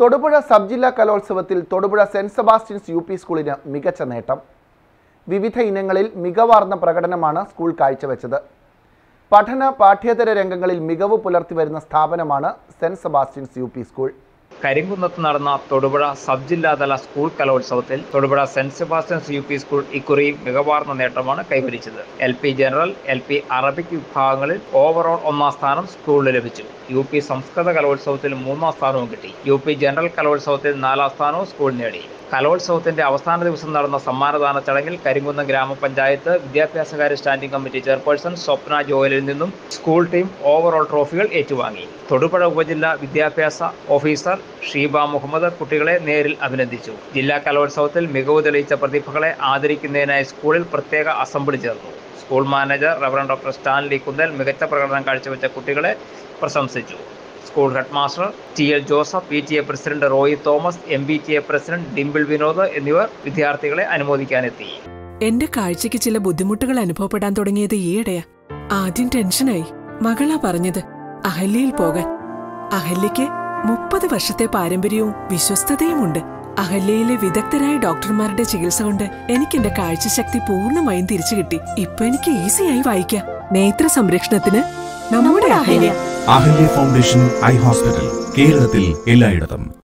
Thodupuzha sub ജില്ലാ കലോത്സവത്തിൽ Thodupuzha Saint Sebastian's U P സ്കൂളിന് മികച്ച നേട്ടം. വിവിധ ഇനങ്ങളിൽ മികവാർന്ന പ്രകടനമാണ് സ്കൂൾ കാഴ്ചവെച്ചത്. പഠന പാഠ്യേതര രംഗങ്ങളിൽ മികവ് പുലർത്തി വരുന്ന സ്ഥാപനമാണ് സെന്റ് സെബാസ്റ്റ്യൻസ് യു സ്കൂൾ. കരിങ്കുന്നത്ത് നടന്ന തൊടുപുഴ സബ് ജില്ലാതല സ്കൂൾ കലോത്സവത്തിൽ Thodupuzha Saint Sebastian's U P school ഇക്കുറിയും മികവാർന്ന നേട്ടമാണ് കൈവരിച്ചത്. L P general L P Arabic വിഭാഗങ്ങളിൽ ഓവറോൾ ഒന്നാം സ്ഥാനം സ്കൂളിന് ലഭിച്ചു. യു പി സംസ്കൃത കലോത്സവത്തിൽ മൂന്നാം സ്ഥാനവും കിട്ടി. യു പി ജനറൽ കലോത്സവത്തിൽ നാലാം സ്ഥാനവും സ്കൂൾ നേടി. കലോത്സവത്തിന്റെ അവസാന ദിവസം നടന്ന സമ്മാനദാന ചടങ്ങിൽ കരിങ്കുന്നം ഗ്രാമപഞ്ചായത്ത് വിദ്യാഭ്യാസകാര്യ സ്റ്റാൻഡിംഗ് കമ്മിറ്റി ചെയർപേഴ്സൺ സ്വപ്ന ജോയലിൽ നിന്നും സ്കൂൾ ടീം ഓവറോൾ ട്രോഫികൾ ഏറ്റുവാങ്ങി. തൊടുപുഴ ഉപജില്ലാ വിദ്യാഭ്യാസ ഓഫീസർ ഷീബ മുഹമ്മദ് കുട്ടികളെ നേരിൽ അഭിനന്ദിച്ചു. ജില്ലാ കലോത്സവത്തിൽ മികവ് തെളിയിച്ച പ്രതിഭകളെ ആദരിക്കുന്നതിനായി സ്കൂളിൽ പ്രത്യേക അസംബ്ലി ചേർന്നു. School manager reverend doctor Stanley Kunnel മികച്ച പ്രകടനം കാഴ്ചവെച്ച കുട്ടികളെ പ്രശംസിച്ചു. School head master T L Joseph P T A president Roy Thomas M P T A president Dimple Vinod എന്നിവർ വിദ്യാർത്ഥികളെ അനുമോദിക്കാനെത്തി. എന്റെ കാഴ്ചയ്ക്ക് ചില ബുദ്ധിമുട്ടുകൾ അനുഭവപ്പെടാൻ തുടങ്ങിയത് ഈയിടെയാ. ആദ്യം ടെൻഷനായി. മകളാ പറഞ്ഞത് അഹല്യയിൽ പോകാൻ. അഹല്യയ്ക്ക് മുപ്പത് വർഷത്തെ പാരമ്പര്യവും വിശ്വസ്തതയുമുണ്ട്. അഹല്യയിലെ വിദഗ്ധരായ ഡോക്ടർമാരുടെ ചികിത്സ കൊണ്ട് എനിക്ക് എന്റെ കാഴ്ചശക്തി പൂർണമായും തിരിച്ചു കിട്ടി. ഇപ്പൊ എനിക്ക് ഈസിയായി വായിക്കാം. നേത്ര സംരക്ഷണത്തിന് നമ്മുടെ Ahalya. Ahalya foundation eye hospital കേരളത്തിൽ എല്ലായിടത്തും.